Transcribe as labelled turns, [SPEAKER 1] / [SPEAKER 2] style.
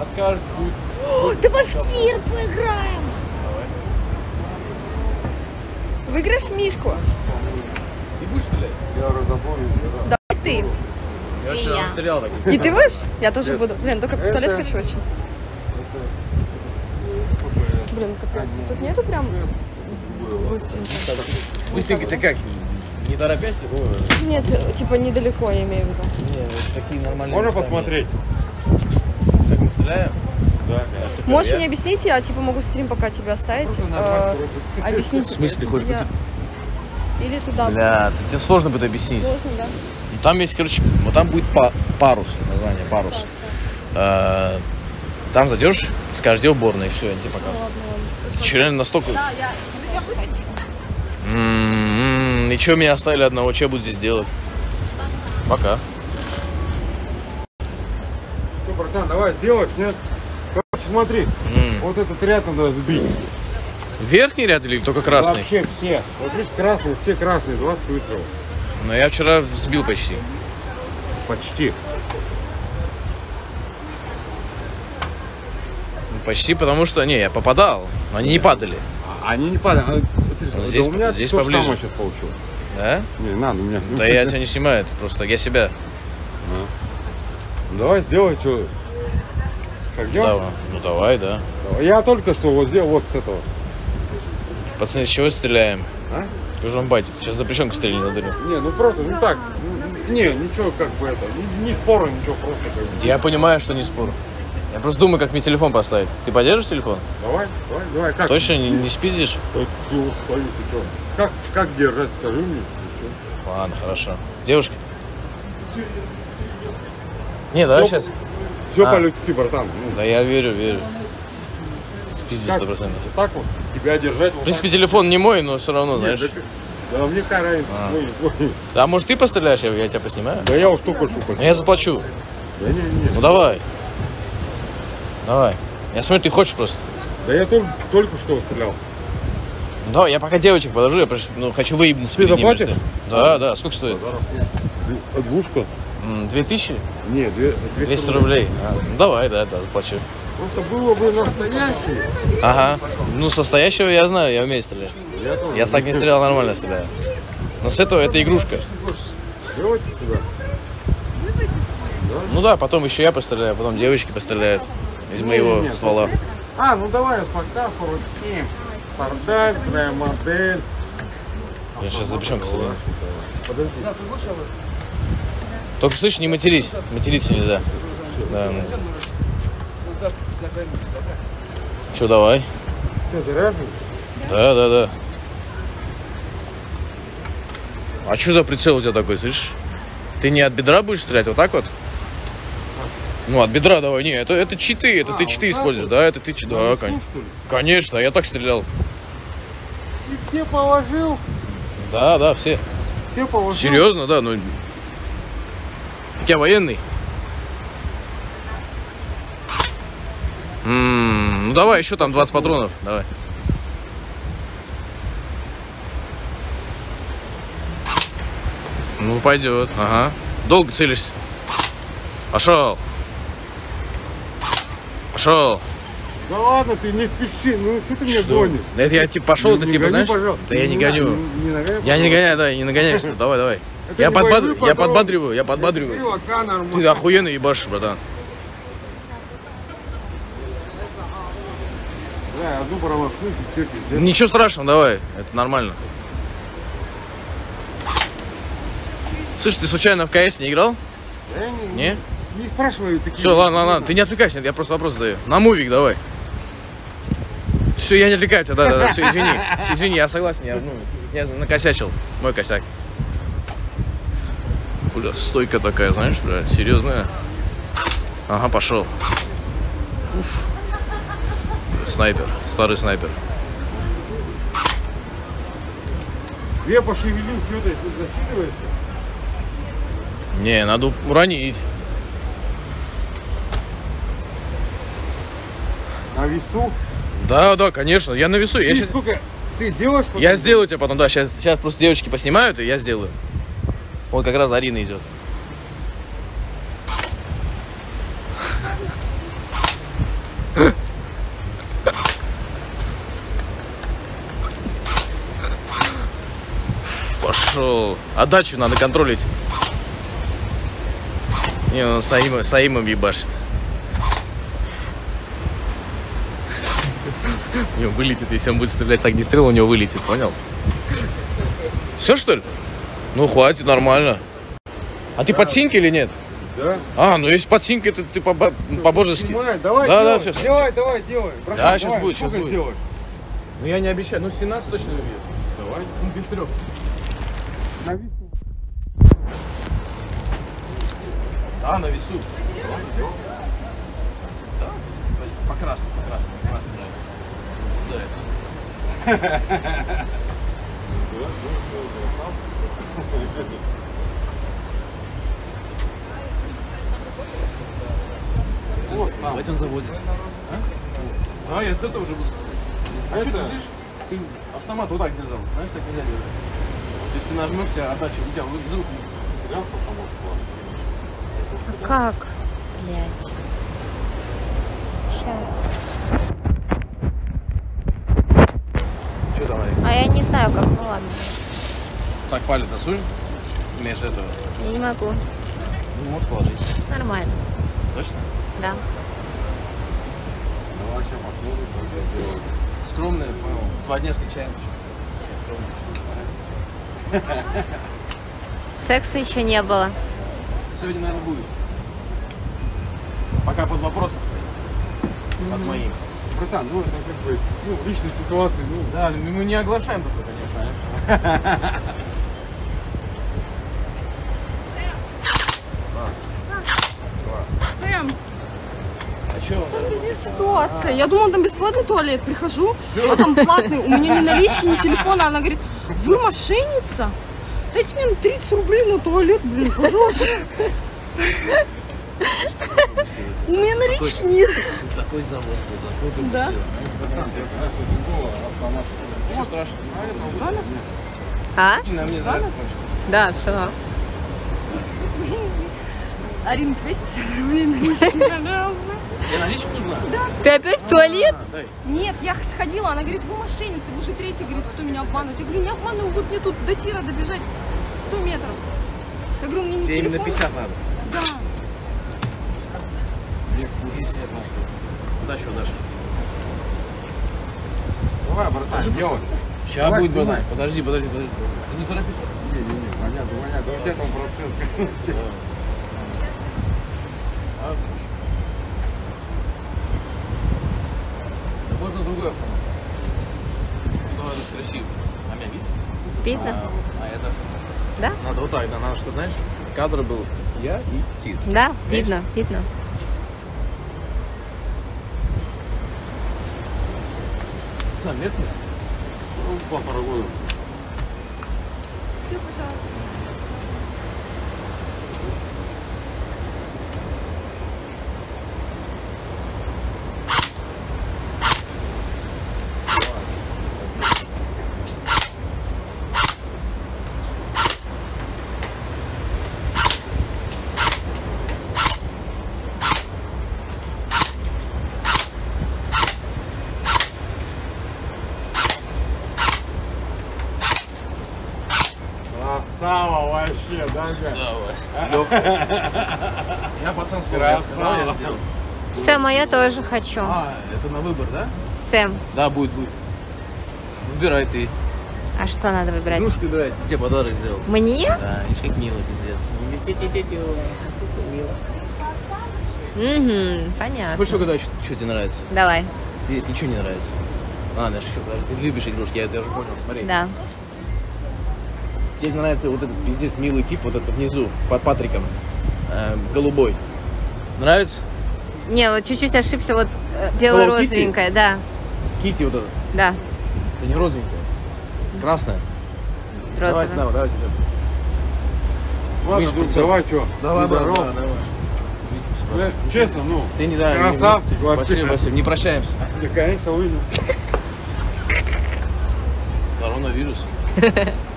[SPEAKER 1] откажет, будет...
[SPEAKER 2] О, давай в тир поиграем. Выиграешь Мишку?
[SPEAKER 1] Ты будешь стрелять?
[SPEAKER 3] Я разобою.
[SPEAKER 2] Давай ты.
[SPEAKER 1] Я
[SPEAKER 4] я.
[SPEAKER 1] стрелял так.
[SPEAKER 2] И ты будешь? Я тоже буду. Блин, только в туалет хочу очень. Блин, капец. Тут нету прям быстренько.
[SPEAKER 1] Быстренько, ты как? Не торопясь?
[SPEAKER 2] Нет, типа недалеко, я имею в виду.
[SPEAKER 1] не, вот такие нормальные
[SPEAKER 3] Можно посмотреть? Да.
[SPEAKER 2] Можешь
[SPEAKER 1] я-
[SPEAKER 2] мне объяснить? Я типа могу стрим пока тебе оставить. Э. Объяснить.
[SPEAKER 1] В смысле, ты хочешь
[SPEAKER 2] Я Или туда.
[SPEAKER 1] Бля, тебе сложно будет объяснить.
[SPEAKER 2] Сложно, да?
[SPEAKER 1] Ну, Там есть, короче, вот там будет па- парус, название парус. Э, Там зайдешь, скажешь, где уборная, и все, я тебе покажу.
[SPEAKER 2] Ладно, ладно.
[SPEAKER 1] Ты что, реально настолько...
[SPEAKER 4] Да, я я хочу.
[SPEAKER 1] М-м-м, И что меня оставили одного, что я буду здесь делать? Пока.
[SPEAKER 3] Братан, давай сделаешь, нет? Короче, смотри,
[SPEAKER 1] М.
[SPEAKER 3] вот этот ряд надо сбить.
[SPEAKER 1] Верхний ряд или только красный?
[SPEAKER 3] Вообще все. Вот видишь, красные, все красные, 20 выстрелов.
[SPEAKER 1] Но я вчера сбил почти.
[SPEAKER 3] Почти.
[SPEAKER 1] Ну, Почти потому что, не, я попадал. но Они не падали.
[SPEAKER 3] А они не падают. А,
[SPEAKER 1] Ну,
[SPEAKER 3] да
[SPEAKER 1] здесь-
[SPEAKER 3] у меня
[SPEAKER 1] здесь поближе.
[SPEAKER 3] самое сейчас получилось.
[SPEAKER 1] Да?
[SPEAKER 3] Не, надо меня
[SPEAKER 1] Да я тебя не снимаю, это просто я себя.
[SPEAKER 3] Давай сделай, что. Делать?
[SPEAKER 1] Давай. Ну давай, да.
[SPEAKER 3] Я только что вот сделал вот с этого.
[SPEAKER 1] Пацаны, с чего стреляем?
[SPEAKER 3] А?
[SPEAKER 1] Скажу вам, батя, сейчас запрещенку стрельни на дыру.
[SPEAKER 3] Не, ну просто, ну так. Не, ничего как бы это. Не, не спора, ничего, просто как бы.
[SPEAKER 1] Я понимаю, что не спор. Я просто думаю, как мне телефон поставить. Ты подержишь телефон?
[SPEAKER 3] Давай, давай, давай. Как?
[SPEAKER 1] Точно не, не спиздишь?
[SPEAKER 3] Ты стою, ты что? Как, как держать, скажи мне.
[SPEAKER 1] Ладно, хорошо. Девушка? Не, давай
[SPEAKER 3] Всё.
[SPEAKER 1] сейчас.
[SPEAKER 3] Все
[SPEAKER 1] А.
[SPEAKER 3] по-людски, братан. Ну,
[SPEAKER 1] Да я верю, верю. Спизди сто процентов.
[SPEAKER 3] Вот так вот, тебя держать
[SPEAKER 1] В
[SPEAKER 3] вот
[SPEAKER 1] принципе, телефон не мой, но все равно,
[SPEAKER 3] так.
[SPEAKER 1] знаешь.
[SPEAKER 3] Нет, да, да мне какая разница,
[SPEAKER 1] А. А может ты постреляешь, я, я тебя поснимаю?
[SPEAKER 3] Да я уж только что
[SPEAKER 1] Ну я заплачу.
[SPEAKER 3] Да не, не.
[SPEAKER 1] Ну давай. Давай. Я смотрю, ты хочешь просто.
[SPEAKER 3] Да я только, только что стрелял.
[SPEAKER 1] Ну давай, я пока девочек подожду, я ну, хочу выебнуться
[SPEAKER 3] Ты заплатишь?
[SPEAKER 1] Да, да, сколько стоит?
[SPEAKER 3] Двушка?
[SPEAKER 1] Две тысячи?
[SPEAKER 3] Не, две-
[SPEAKER 1] 200 рублей. А, ну давай, да, да, заплачу.
[SPEAKER 3] Просто было бы настоящее.
[SPEAKER 1] Ага. Ну, состоящего я знаю, я умею стрелять.
[SPEAKER 3] Я тоже.
[SPEAKER 1] Я с так не стрелял, нормально стреляю. Но с этого это игрушка.
[SPEAKER 3] Делайте сюда.
[SPEAKER 1] Ну да, потом еще я постреляю, потом девочки постреляют из моего
[SPEAKER 3] Не-не-не,
[SPEAKER 1] ствола.
[SPEAKER 3] А, ну давай, 47. Сардаль, твоя модель.
[SPEAKER 1] Я сейчас запрещенка стреляю.
[SPEAKER 3] Подожди.
[SPEAKER 1] Только слышишь, не матерись. Материться нельзя. Да. ну. Че, давай? Да, да, да. А что за прицел у тебя такой, слышишь? Ты не от бедра будешь стрелять, вот так вот? Ну, от бедра давай. Не, это, это читы, это
[SPEAKER 3] А,
[SPEAKER 1] ты
[SPEAKER 3] вот
[SPEAKER 1] читы
[SPEAKER 3] так
[SPEAKER 1] используешь,
[SPEAKER 3] вот?
[SPEAKER 1] да? Это ты читы, да, кон- конечно, я так стрелял.
[SPEAKER 3] И все положил.
[SPEAKER 1] Да, да, все.
[SPEAKER 3] Все положил.
[SPEAKER 1] Серьезно, да, ну. Я военный. М, ну давай, еще там 20 патронов. Давай. Ну, пойдет. Ага. Долго целишься. Пошел. Пошел.
[SPEAKER 3] Да ладно, ты не спеши. Ну, что ты меня
[SPEAKER 1] Что?
[SPEAKER 3] гонишь?
[SPEAKER 1] Да это я типа пошел,
[SPEAKER 3] не
[SPEAKER 1] типа,
[SPEAKER 3] гони,
[SPEAKER 1] знаешь?
[SPEAKER 3] пожалуйста.
[SPEAKER 1] Да я не
[SPEAKER 3] на-
[SPEAKER 1] гоню.
[SPEAKER 3] Не, не нагоняй,
[SPEAKER 1] Я не гоняю, да, не нагоняешься. Давай, давай.
[SPEAKER 3] Это
[SPEAKER 1] Я, подбад-
[SPEAKER 3] боевой
[SPEAKER 1] я подбадриваю, я подбадриваю.
[SPEAKER 3] Нормально.
[SPEAKER 1] Ты охуенно ебашишь, братан.
[SPEAKER 3] Да, одну промахнусь и все пиздец.
[SPEAKER 1] Ничего страшного, давай. Это нормально. Слышь, ты случайно в КС не играл?
[SPEAKER 3] Да я не,
[SPEAKER 1] Не?
[SPEAKER 3] не спрашиваю такие.
[SPEAKER 1] Все, ладно, ладно. Ты не отвлекайся, я просто вопрос задаю. На мувик давай. Все, я не отвлекаю тебя, да, да, да, все, извини. Извини, я согласен, я, ну, я накосячил. Мой косяк. Бля, стойка такая, знаешь, блядь, серьезная. Ага, пошел. Уф. Снайпер, старый снайпер.
[SPEAKER 3] Я пошевелил, что-то если засчитывается.
[SPEAKER 1] Не, надо уронить.
[SPEAKER 3] На весу.
[SPEAKER 1] Да, да, конечно, я на весу. Я,
[SPEAKER 3] Ты
[SPEAKER 1] щас-
[SPEAKER 3] сколько? Ты сделаешь потом?
[SPEAKER 1] я сделаю тебе потом, да, сейчас, сейчас просто девочки поснимают, и я сделаю. Он как раз Арина идет. Пошел. Отдачу надо контролить. Не, он Саима, Саимом ебашит. У него вылетит, если он будет стрелять с огнестрела, у него вылетит, понял? Все что ли? Ну, хватит, нормально. А ты под синьки или нет?
[SPEAKER 3] Да?
[SPEAKER 1] А, ну если под синькой, то ты по- по-божески.
[SPEAKER 3] Снимай, давай,
[SPEAKER 1] Да, да, всё.
[SPEAKER 3] делай, давай, делай. Братан,
[SPEAKER 1] Да, щас
[SPEAKER 3] давай,
[SPEAKER 1] будет,
[SPEAKER 3] сколько
[SPEAKER 1] будет.
[SPEAKER 3] сделаешь?
[SPEAKER 1] Ну я не обещаю, ну 17 точно убьет.
[SPEAKER 3] Давай.
[SPEAKER 1] Ну без трех.
[SPEAKER 3] На весу.
[SPEAKER 1] Да, на весу. Да, по красному, по красному, по красному нравится. Возбуждает. Давайте он завозит. А? А, я с этого уже буду. А что ты слышишь? Ты автомат вот так держал. Знаешь, так нельзя делать. То есть ты нажмешь, у тебя отдача, у тебя из рук не
[SPEAKER 3] Серьезно, автомат склад?
[SPEAKER 4] Как? Блять. Сейчас.
[SPEAKER 1] Что давай?
[SPEAKER 4] А я не знаю, как. Ну ладно.
[SPEAKER 1] Так палец засунь между этого.
[SPEAKER 4] Я не могу.
[SPEAKER 1] Ну, можешь положить.
[SPEAKER 4] Нормально.
[SPEAKER 1] Точно?
[SPEAKER 4] Да.
[SPEAKER 3] Давай сейчас посмотрим, как я делаю.
[SPEAKER 1] Скромный, понял. Два дня встречаемся.
[SPEAKER 4] Секса еще не было.
[SPEAKER 1] Сегодня, наверное, будет. Пока под вопросом стоит. Под моим.
[SPEAKER 3] Братан, ну это как бы, ну, в личной ситуации, ну,
[SPEAKER 1] Да, мы не оглашаем только, конечно.
[SPEAKER 2] Сэм,
[SPEAKER 1] А что?
[SPEAKER 2] Здесь ситуация. Я думала, там бесплатный туалет. Прихожу, а там платный. У меня ни налички, ни телефона. Она говорит, вы мошенница? Дайте мне 30 рублей на туалет, блин, пожалуйста. У меня налички нет.
[SPEAKER 1] Тут такой завод был, такой был
[SPEAKER 2] Да?
[SPEAKER 1] Ничего страшного.
[SPEAKER 4] А? Да, все.
[SPEAKER 2] Арина, у тебя есть 50 рублей налички, пожалуйста?
[SPEAKER 1] Тебе наличка нужна?
[SPEAKER 4] Ты опять в туалет?
[SPEAKER 1] А, дай.
[SPEAKER 2] Нет, я сходила, она говорит, вы мошенница, вы уже третий, говорит, кто меня обманывает. Я говорю, не обманываю, вот мне тут до тира добежать 100 метров. Я говорю, мне не
[SPEAKER 1] Тебе
[SPEAKER 2] телефон.
[SPEAKER 1] именно 50 надо.
[SPEAKER 2] Да.
[SPEAKER 1] Здесь я просто. Удачи, Даша.
[SPEAKER 3] Давай, братан, делай.
[SPEAKER 1] Сейчас
[SPEAKER 3] Давай,
[SPEAKER 1] будет, братан. Подожди, подожди, подожди. Ты не торопись.
[SPEAKER 3] Не-не-не, понятно, понятно. Вот это процесс.
[SPEAKER 1] А. Да можно другой автомат. Что этот красивый. А меня видно?
[SPEAKER 4] Видно?
[SPEAKER 1] А, а это?
[SPEAKER 4] Да?
[SPEAKER 1] Надо вот так, да, надо, что, знаешь, кадр был я и Тит.
[SPEAKER 4] Да, видно, видно.
[SPEAKER 1] Сам местный?
[SPEAKER 3] Ну, полтора года.
[SPEAKER 2] Все, пожалуйста.
[SPEAKER 3] Вообще, да, Галь?
[SPEAKER 1] Да, Вась. Лёгкая. Я пацан свой, я сказал, я сделал.
[SPEAKER 4] Сэм, а я тоже хочу.
[SPEAKER 1] А, это на выбор, да?
[SPEAKER 4] Сэм,
[SPEAKER 1] Да, будет, будет. Выбирай ты.
[SPEAKER 4] а что надо выбирать?
[SPEAKER 1] Игрушку выбирай, тебе подарок сделал.
[SPEAKER 4] Мне?
[SPEAKER 1] Да, видишь, как мило, пиздец.
[SPEAKER 4] Угу, понятно.
[SPEAKER 1] Хочешь угадай, что, что тебе нравится?
[SPEAKER 4] Давай,
[SPEAKER 1] здесь ничего не нравится. Ладно, я шучу, подожди, ты любишь игрушки, я это уже понял, смотри.
[SPEAKER 4] да.
[SPEAKER 1] Тебе нравится вот этот пиздец милый тип, вот этот внизу, под Патриком, э, голубой. Нравится?
[SPEAKER 4] Не, вот чуть-чуть ошибся, вот э, бело-розовенькая, да,
[SPEAKER 1] Кити вот этот.
[SPEAKER 4] да,
[SPEAKER 1] Это не розовенькая. Красная. Давайте,
[SPEAKER 4] розовая.
[SPEAKER 1] давай, давайте.
[SPEAKER 3] Ладно,
[SPEAKER 1] Миш,
[SPEAKER 3] друг, давай, что?
[SPEAKER 1] Давай, брат,
[SPEAKER 3] здоров?
[SPEAKER 1] да, давай.
[SPEAKER 3] Бля, Честно, ну,
[SPEAKER 1] Ты не да, не-
[SPEAKER 3] Красавчик
[SPEAKER 1] не-
[SPEAKER 3] вообще.
[SPEAKER 1] Спасибо, спасибо. Не прощаемся.
[SPEAKER 3] да, конечно, увидим.
[SPEAKER 1] Коронавирус.